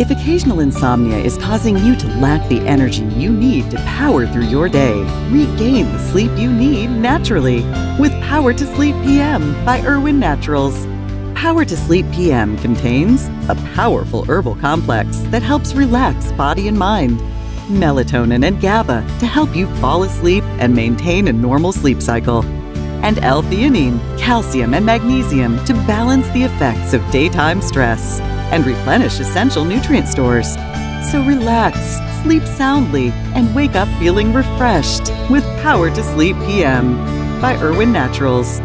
If occasional insomnia is causing you to lack the energy you need to power through your day, regain the sleep you need naturally with Power to Sleep PM by Irwin Naturals. Power to Sleep PM contains a powerful herbal complex that helps relax body and mind, melatonin and GABA to help you fall asleep and maintain a normal sleep cycle, and L-theanine, calcium, and magnesium to balance the effects of daytime stress and replenish essential nutrient stores. So relax, sleep soundly, and wake up feeling refreshed with Power to Sleep PM by Irwin Naturals.